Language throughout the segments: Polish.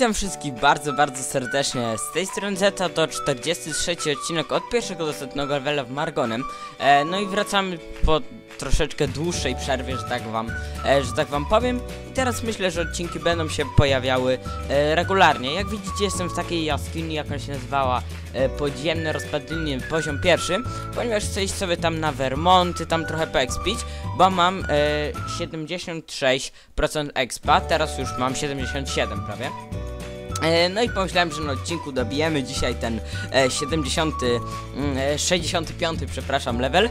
Witam wszystkich bardzo, bardzo serdecznie. Z tej strony Zeta to 43 odcinek od pierwszego do setnego levela w Margonem. E, no i wracamy po troszeczkę dłuższej przerwie, że tak wam, e, że tak wam powiem. I teraz myślę, że odcinki będą się pojawiały e, regularnie. Jak widzicie, jestem w takiej jaskini, jak ona się nazywała, e, podziemne rozpadlinie poziom pierwszy, ponieważ chcę iść sobie tam na Vermonty, tam trochę poekspić, bo mam e, 76% expa, teraz już mam 77 prawie. E, No i pomyślałem, że na odcinku dobijemy dzisiaj ten e, 70, mm, e, 65, przepraszam, level.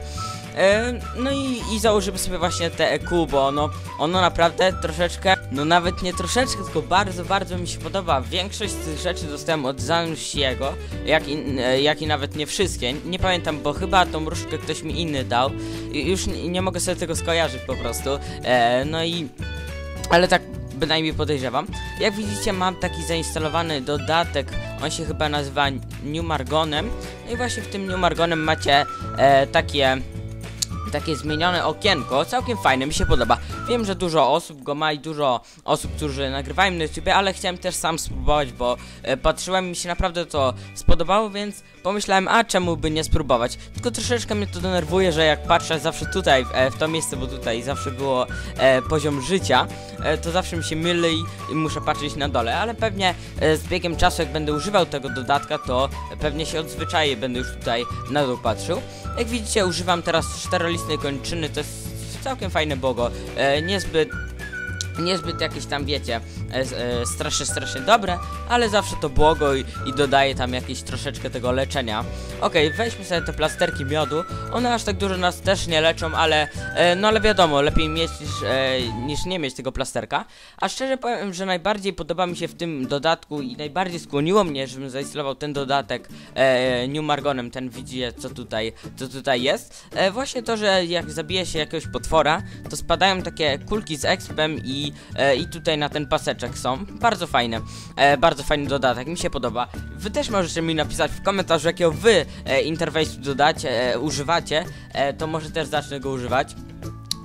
No i, i założymy sobie właśnie te EQ, bo ono, ono naprawdę troszeczkę, no nawet nie troszeczkę, tylko bardzo, bardzo mi się podoba. Większość z tych rzeczy dostałem od Zanusiego, jak i, jak i nawet nie wszystkie. Nie pamiętam, bo chyba tą mrużkę ktoś mi inny dał. Już nie, nie mogę sobie tego skojarzyć po prostu. No i... Ale tak bynajmniej podejrzewam. Jak widzicie mam taki zainstalowany dodatek, on się chyba nazywa New Margonem. No i właśnie w tym New Margonem macie e, takie takie zmienione okienko, całkiem fajne, mi się podoba. Wiem, że dużo osób go ma i dużo osób, którzy nagrywają na YouTube, ale chciałem też sam spróbować, bo e, patrzyłem i mi się naprawdę to spodobało, więc pomyślałem, a czemu by nie spróbować. Tylko troszeczkę mnie to denerwuje, że jak patrzę zawsze tutaj, w, e, to miejsce, bo tutaj zawsze było e, poziom życia, e, to zawsze mi się myli i, i muszę patrzeć na dole, ale pewnie e, z biegiem czasu, jak będę używał tego dodatka, to pewnie się odzwyczaję, będę już tutaj na dół patrzył. Jak widzicie, używam teraz czterolistnej kończyny, to jest całkiem fajne bogo, e, niezbyt niezbyt jakieś tam wiecie e, e, strasznie, strasznie dobre, ale zawsze to błogo i, i dodaje tam jakieś troszeczkę tego leczenia. Okej, weźmy sobie te plasterki miodu, one aż tak dużo nas też nie leczą, ale e, no ale wiadomo, lepiej mieć niż, e, niż nie mieć tego plasterka. A szczerze powiem, że najbardziej podoba mi się w tym dodatku i najbardziej skłoniło mnie, żebym zainstalował ten dodatek e, New Margonem, ten widzicie co tutaj, co tutaj jest. E, właśnie to, że jak zabije się jakiegoś potwora, to spadają takie kulki z expem i, e, i tutaj na ten paseczek są. Bardzo fajne, e, bardzo fajny dodatek, mi się podoba. Wy też możecie mi napisać w komentarzu, jakiego wy e, interfejsu dodacie, e, używacie, e, to może też zacznę go używać.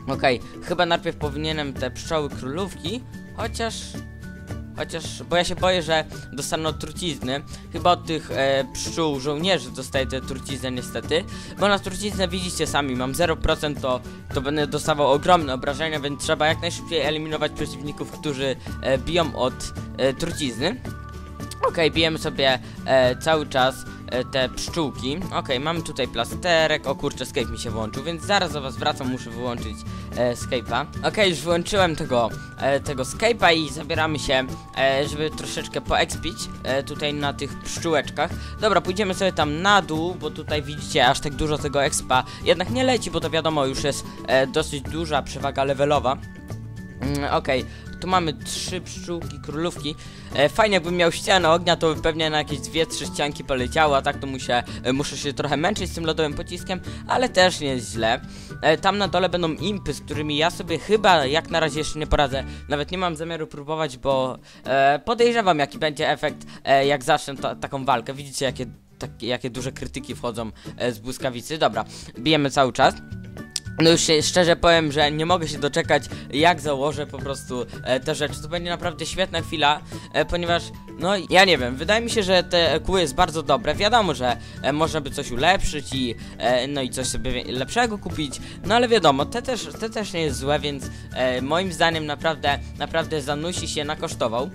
Okej, chyba najpierw powinienem te pszczoły królówki, chociaż... Chociaż, bo ja się boję, że dostaną trucizny. Chyba od tych e, pszczół żołnierzy dostaję te trucizny niestety. Bo na truciznę widzicie sami, mam 0% to, to będę dostawał ogromne obrażenia, więc trzeba jak najszybciej eliminować przeciwników, którzy e, biją od e, trucizny. Okej, bijemy sobie e, cały czas te pszczółki. Okej, mamy tutaj plasterek. O kurczę, Skype mi się włączył, więc zaraz do was wracam, muszę wyłączyć e, Skype'a. Okej, już wyłączyłem tego, e, tego Skype'a i zabieramy się, e, żeby troszeczkę poekspić e, tutaj na tych pszczółeczkach. Dobra, pójdziemy sobie tam na dół, bo tutaj widzicie aż tak dużo tego expa jednak nie leci, bo to wiadomo, już jest e, dosyć duża przewaga levelowa. Mm, Okej, tu mamy trzy pszczółki, królówki. E, fajnie jakbym miał ścianę ognia, to by pewnie na jakieś dwie, trzy ścianki poleciało, a tak to muszę, e, muszę się trochę męczyć z tym lodowym pociskiem, ale też nie jest źle. E, tam na dole będą impy, z którymi ja sobie chyba jak na razie jeszcze nie poradzę. Nawet nie mam zamiaru próbować, bo e, podejrzewam jaki będzie efekt, e, jak zacznę ta, taką walkę. Widzicie jakie, jakie duże krytyki wchodzą e, z błyskawicy. Dobra, bijemy cały czas. No już się szczerze powiem, że nie mogę się doczekać jak założę po prostu e, te rzeczy. To będzie naprawdę świetna chwila, e, ponieważ no ja nie wiem, wydaje mi się, że te EQ jest bardzo dobre. Wiadomo, że e, można by coś ulepszyć i e, no i coś sobie lepszego kupić. No ale wiadomo, te też, te też nie jest złe, więc e, moim zdaniem naprawdę, naprawdę Zanusi się nakosztował.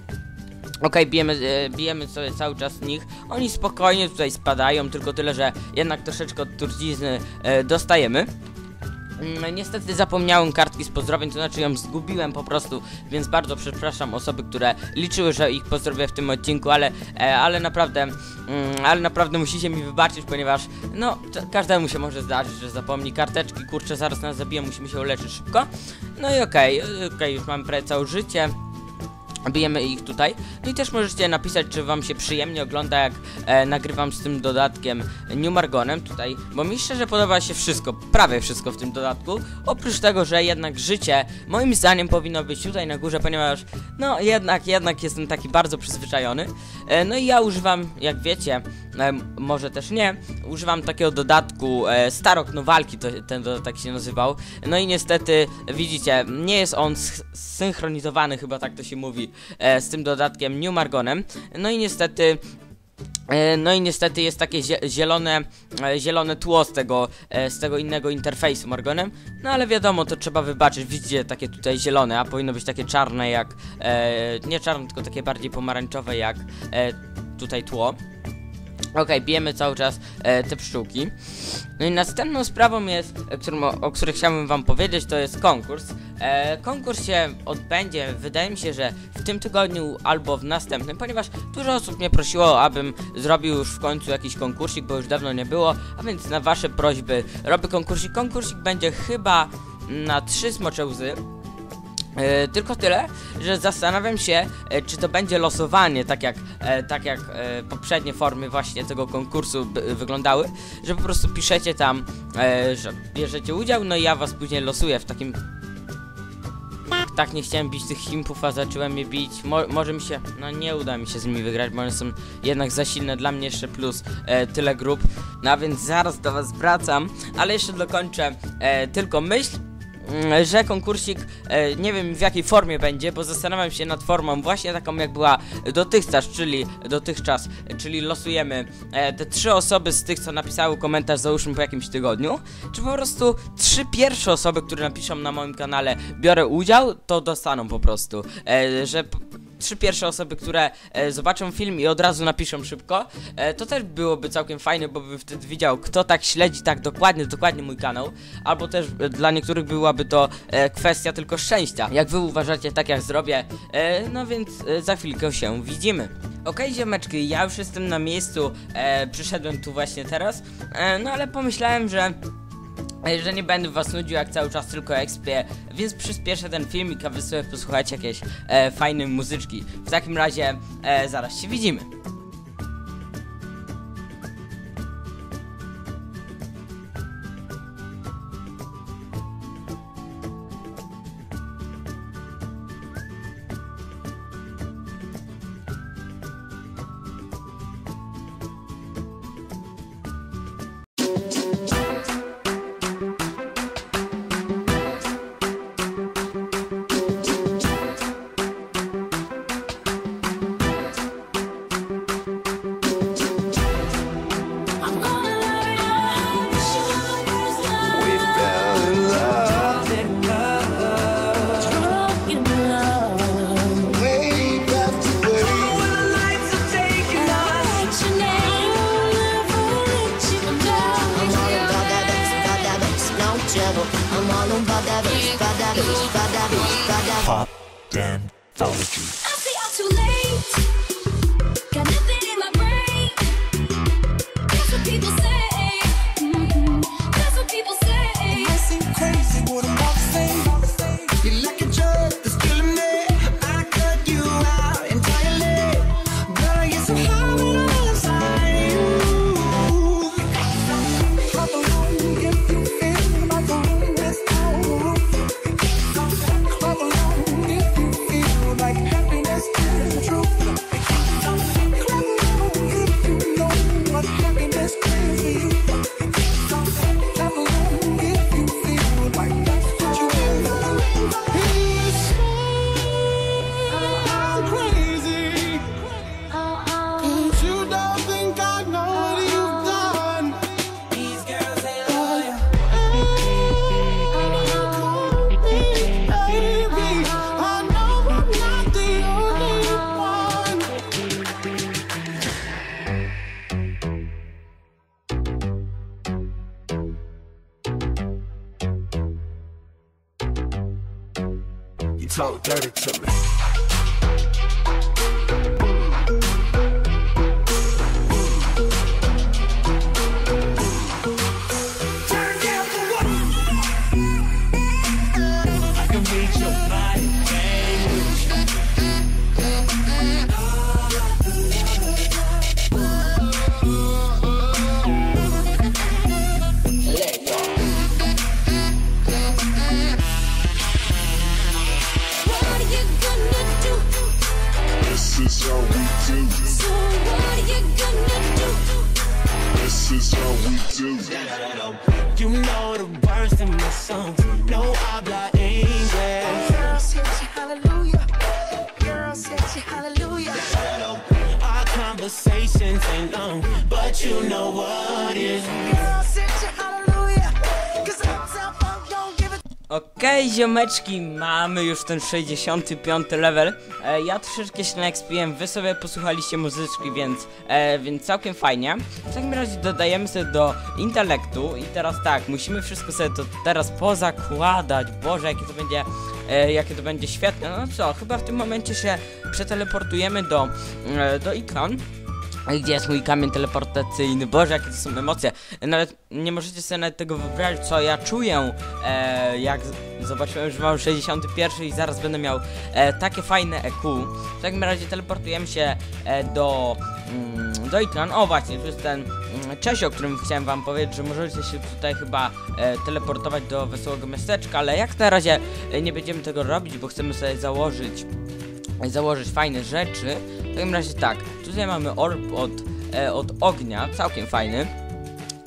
Okej, bijemy, e, bijemy sobie cały czas nich. Oni spokojnie tutaj spadają, tylko tyle, że jednak troszeczkę od trucizny e, dostajemy. Mm, Niestety zapomniałem kartki z pozdrowień, to znaczy ją zgubiłem po prostu, więc bardzo przepraszam osoby, które liczyły, że ich pozdrowię w tym odcinku, ale, e, ale naprawdę, mm, ale naprawdę musicie mi wybaczyć, ponieważ no, każdemu się może zdarzyć, że zapomni karteczki, kurczę, zaraz nas zabije, musimy się uleczyć szybko. No i okej, okay, okej, już mamy prawie całe życie. Bijemy ich tutaj. No i też możecie napisać, czy wam się przyjemnie ogląda, jak e, nagrywam z tym dodatkiem New Margonem tutaj, bo mi szczerze podoba się wszystko, prawie wszystko w tym dodatku, oprócz tego, że jednak życie moim zdaniem powinno być tutaj na górze, ponieważ no jednak, jednak jestem taki bardzo przyzwyczajony. E, no i ja używam, jak wiecie, e, może też nie, używam takiego dodatku e, Starok Nowalki, to, ten dodatek się nazywał. No i niestety, widzicie, nie jest on synchronizowany, chyba tak to się mówi, e, z tym dodatkiem New Margonem. No i niestety E, No i niestety jest takie zie- zielone, e, zielone tło z tego, e, z tego innego interfejsu Margonem. No ale wiadomo, to trzeba wybaczyć. Widzicie takie tutaj zielone, a powinno być takie czarne jak. Nie czarne, tylko takie bardziej pomarańczowe jak tutaj tło. Okej, bijemy cały czas e, te pszczółki. No i następną sprawą jest, którą, o której chciałbym wam powiedzieć, to jest konkurs. E, konkurs się odbędzie, wydaje mi się, że w tym tygodniu albo w następnym, ponieważ dużo osób mnie prosiło, abym zrobił już w końcu jakiś konkursik, bo już dawno nie było, a więc na wasze prośby robię konkursik. Konkursik będzie chyba na trzy smocze łzy. E, tylko tyle, że zastanawiam się, e, czy to będzie losowanie, tak jak, e, tak jak e, poprzednie formy właśnie tego konkursu wyglądały, że po prostu piszecie tam, e, że bierzecie udział, no i ja was później losuję w takim... Tak nie chciałem bić tych himpów, a zacząłem je bić. Mo może mi się, no nie uda mi się z nimi wygrać, bo one są jednak za silne dla mnie jeszcze plus e, tyle grup. No a więc zaraz do was wracam, ale jeszcze dokończę e, tylko myśl że konkursik e, nie wiem w jakiej formie będzie, bo zastanawiam się nad formą właśnie taką jak była dotychczas, czyli dotychczas, czyli losujemy e, te trzy osoby z tych, co napisały komentarz załóżmy po jakimś tygodniu, czy po prostu trzy pierwsze osoby, które napiszą na moim kanale biorę udział, to dostaną po prostu, e, że trzy pierwsze osoby, które e, zobaczą film i od razu napiszą szybko, e, to też byłoby całkiem fajne, bo by wtedy widział, kto tak śledzi tak dokładnie, dokładnie mój kanał, albo też e, dla niektórych byłaby to e, kwestia tylko szczęścia. Jak wy uważacie, tak jak zrobię, e, no więc e, za chwilkę się widzimy. Okej, ziomeczki, ja już jestem na miejscu, e, przyszedłem tu właśnie teraz, e, no ale pomyślałem, że że nie będę was nudził jak cały czas tylko ekspię, więc przyspieszę ten filmik, a wy sobie posłuchajcie jakieś e, fajnej muzyczki. W takim razie e, zaraz się widzimy. devil. I'm all on by that bitch, that bitch, that bitch, by that Pop, I see I'm too late. Eriksson. Conversations ain't long, but you know what is. Okej, ziomeczki, mamy już ten 65 level. E, ja troszeczkę się naekspiłem, wy sobie posłuchaliście muzyczki, więc, e, więc całkiem fajnie. W takim razie dodajemy sobie do intelektu i teraz tak, musimy wszystko sobie to teraz pozakładać. Boże, jakie to będzie, e, jakie to będzie świetne. No co, chyba w tym momencie się przeteleportujemy do, e, do ikon. Gdzie jest mój kamień teleportacyjny? Boże, jakie to są emocje. Nawet nie możecie sobie nawet tego wyobrazić, co ja czuję, e, jak zobaczyłem, że mam 61 i zaraz będę miał e, takie fajne EQ. W takim razie teleportujemy się e, do, mm, do ikon. O właśnie, tu jest ten mm, Czesio, o którym chciałem wam powiedzieć, że możecie się tutaj chyba e, teleportować do wesołego miasteczka, ale jak na razie e, nie będziemy tego robić, bo chcemy sobie założyć założyć fajne rzeczy. W takim razie tak, tutaj mamy orb od, e, od ognia, całkiem fajny.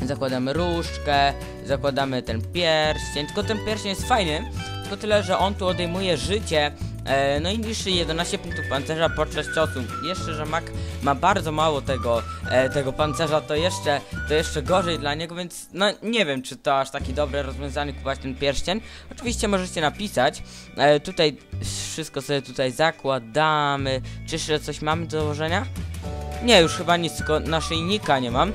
Zakładamy różdżkę, zakładamy ten pierścień, tylko ten pierścień jest fajny, tylko tyle, że on tu odejmuje życie, e, no i niższy 11 punktów pancerza podczas ciosu. Jeszcze, że Mak ma bardzo mało tego, e, tego pancerza, to jeszcze, to jeszcze gorzej dla niego, więc no nie wiem, czy to aż takie dobre rozwiązanie kupować ten pierścień. Oczywiście możecie napisać, e, tutaj wszystko sobie tutaj zakładamy. Czy jeszcze coś mamy do założenia? Nie, już chyba nic, tylko naszyjnika nie mam.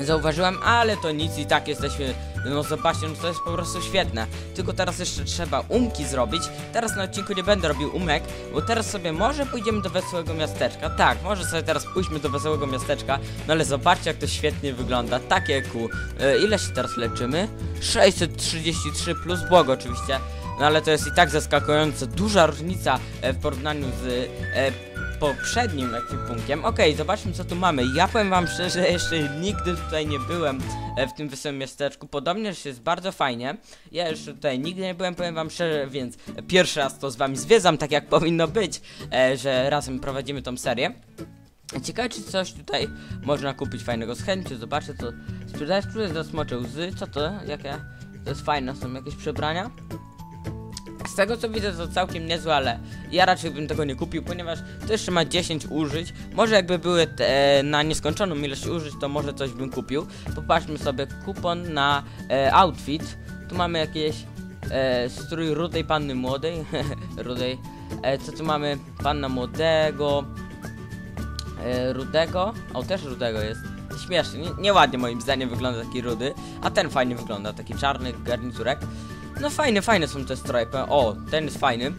Zauważyłem, ale to nic i tak jesteśmy. No zobaczcie, no to jest po prostu świetne. Tylko teraz jeszcze trzeba umki zrobić. Teraz na odcinku nie będę robił umek, bo teraz sobie może pójdziemy do wesołego miasteczka. Tak, może sobie teraz pójdźmy do wesołego miasteczka. No ale zobaczcie jak to świetnie wygląda. Takie ku. E, ile się teraz leczymy? 633 plus błogo oczywiście. No ale to jest i tak zaskakująco duża różnica e, w porównaniu z e, poprzednim ekwipunkiem. Okej, zobaczmy co tu mamy. Ja powiem wam szczerze, jeszcze nigdy tutaj nie byłem e, w tym wesołym miasteczku. Podobnież jest bardzo fajnie. Ja jeszcze tutaj nigdy nie byłem, powiem wam szczerze, więc pierwszy raz to z wami zwiedzam, tak jak powinno być, e, że razem prowadzimy tą serię. Ciekawe czy coś tutaj można kupić fajnego z chęcią, zobaczę co sprzedajesz, które za smocze łzy, co to, jakie, to jest fajne, są jakieś przebrania? Z tego co widzę to całkiem niezłe, ale ja raczej bym tego nie kupił, ponieważ to jeszcze ma 10 użyć. Może jakby były te, na nieskończoną ilość użyć, to może coś bym kupił. Popatrzmy sobie, kupon na e, outfit. Tu mamy jakieś e, strój rudej panny młodej, rudej. E, co tu mamy? Panna młodego, e, rudego. O, też rudego jest. Śmiesznie, nie, nieładnie moim zdaniem wygląda taki rudy, a ten fajnie wygląda, taki czarny garniturek. No fajne, fajne są te powiem- O, ten jest fajny.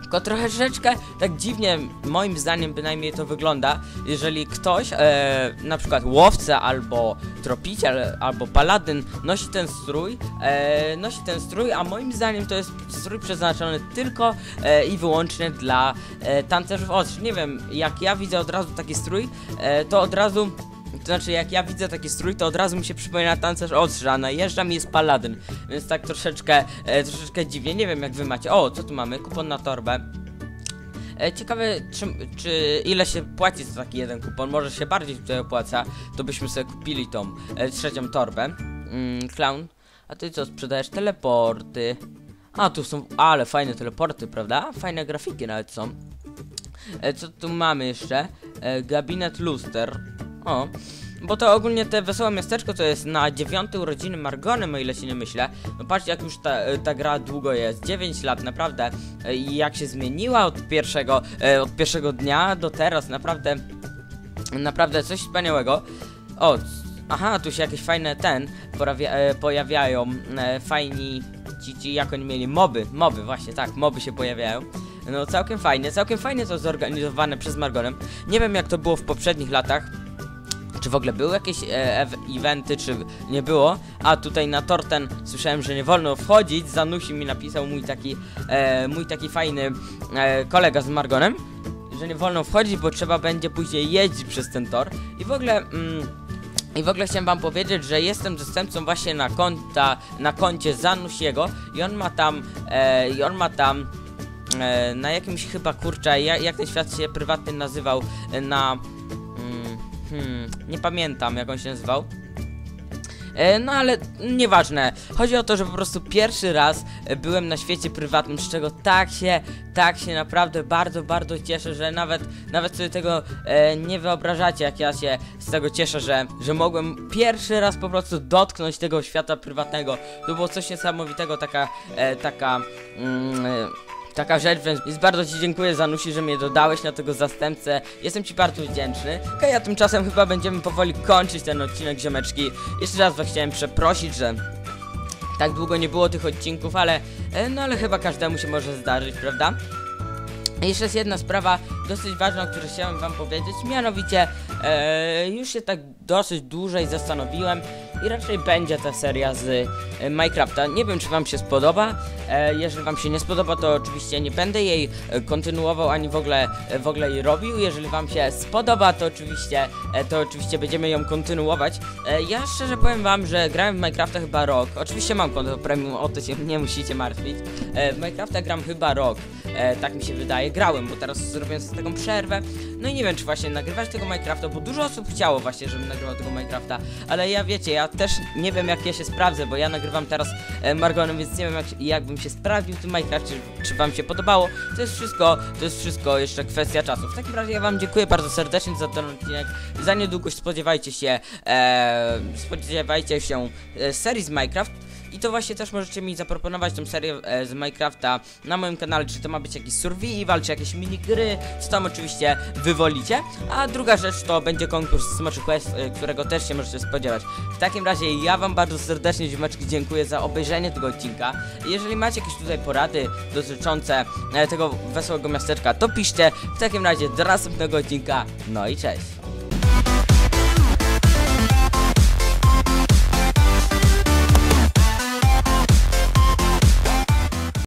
Tylko troszeczkę tak dziwnie, moim zdaniem bynajmniej to wygląda, jeżeli ktoś, e, na przykład łowca albo tropiciel, albo paladyn nosi ten strój, e, nosi ten strój, a moim zdaniem to jest strój przeznaczony tylko e, i wyłącznie dla e, tancerzów ostrz. Nie wiem, jak ja widzę od razu taki strój, e, to od razu to znaczy, jak ja widzę taki strój, to od razu mi się przypomina tancerz ostrza, a najeżdża mi jest paladyn, więc tak troszeczkę, e, troszeczkę dziwnie, nie wiem jak wy macie. O, co tu mamy? Kupon na torbę. E, ciekawe, czy, czy ile się płaci za taki jeden kupon, może się bardziej tutaj opłaca, to byśmy sobie kupili tą e, trzecią torbę. Mm, clown, a ty co, sprzedajesz teleporty? A, tu są, ale fajne teleporty, prawda? Fajne grafiki nawet są. E, co tu mamy jeszcze? E, gabinet luster. O, bo to ogólnie te wesołe miasteczko to jest na dziewiąte urodziny Margony, o ile się nie myślę. No patrzcie jak już ta, e, ta gra długo jest, 9 lat naprawdę. E, I jak się zmieniła od pierwszego, e, od pierwszego dnia do teraz, naprawdę, naprawdę coś wspaniałego. O, aha, tu się jakieś fajne ten pojawiają, fajni ci, ci, jak oni mieli, moby, moby, właśnie, tak, moby się pojawiają. No całkiem fajnie, całkiem fajnie to zorganizowane przez Margonem. Nie wiem jak to było w poprzednich latach, czy w ogóle były jakieś e, ev- eventy, czy nie było. A tutaj na tor ten słyszałem, że nie wolno wchodzić. Zanusi mi napisał mój taki, e, mój taki fajny e, kolega z Margonem, że nie wolno wchodzić, bo trzeba będzie później jeździć przez ten tor. I w ogóle... Mm, i w ogóle chciałem wam powiedzieć, że jestem zastępcą właśnie na konta, na koncie Zanusiego i on ma tam, e, i on ma tam e, na jakimś chyba kurczę, jak, jak ten świat się prywatnie nazywał, e, na hmm, nie pamiętam jak on się nazywał. E, no ale nieważne. Chodzi o to, że po prostu pierwszy raz e, byłem na świecie prywatnym, z czego tak się, tak się naprawdę bardzo, bardzo cieszę, że nawet, nawet sobie tego e, nie wyobrażacie, jak ja się z tego cieszę, że, że mogłem pierwszy raz po prostu dotknąć tego świata prywatnego. To było coś niesamowitego, taka, e, taka, mm, e, taka rzecz, więc, więc bardzo Ci dziękuję Zanusi, że mnie dodałeś na tego zastępcę. Jestem Ci bardzo wdzięczny. Okej, a tymczasem chyba będziemy powoli kończyć ten odcinek, ziomeczki. Jeszcze raz Was chciałem przeprosić, że tak długo nie było tych odcinków, ale e, no ale chyba każdemu się może zdarzyć, prawda? Jeszcze jest jedna sprawa dosyć ważna, o której chciałem wam powiedzieć, mianowicie e, już się tak dosyć dłużej zastanowiłem i raczej będzie ta seria z e, Minecrafta. Nie wiem, czy wam się spodoba. E, jeżeli wam się nie spodoba, to oczywiście nie będę jej e, kontynuował ani w ogóle, w ogóle jej robił. Jeżeli wam się spodoba, to oczywiście, to oczywiście będziemy ją kontynuować. Ja szczerze powiem wam, że grałem w Minecrafta chyba rok. Oczywiście mam konto premium, o to się nie musicie martwić. W Minecrafta gram chyba rok. Tak mi się wydaje. Grałem, bo teraz zrobiłem sobie taką przerwę. No i nie wiem, czy właśnie nagrywać tego Minecrafta, bo dużo osób chciało właśnie, żebym nagrywał tego Minecrafta. Ale ja wiecie, też nie wiem, jak ja się sprawdzę, bo ja nagrywam teraz e, Margonem, więc nie wiem, jak, jakbym się sprawdził w tym Minecraft, czy, czy wam się podobało. To jest wszystko, to jest wszystko jeszcze kwestia czasu. W takim razie ja wam dziękuję bardzo serdecznie za ten odcinek. Za niedługo spodziewajcie się, e, spodziewajcie się e, serii z Minecraft. I to właśnie też możecie mi zaproponować tą serię e, z Minecrafta na moim kanale, czy to ma być jakiś survival, czy jakieś minigry, co tam oczywiście wywolicie. A druga rzecz to będzie konkurs Smoczy Quest, e, którego też się możecie spodziewać. W takim razie ja wam bardzo serdecznie, ziomeczki, dziękuję za obejrzenie tego odcinka. Jeżeli macie jakieś tutaj porady dotyczące e, tego wesołego miasteczka, to piszcie. W takim razie do następnego odcinka, no i cześć.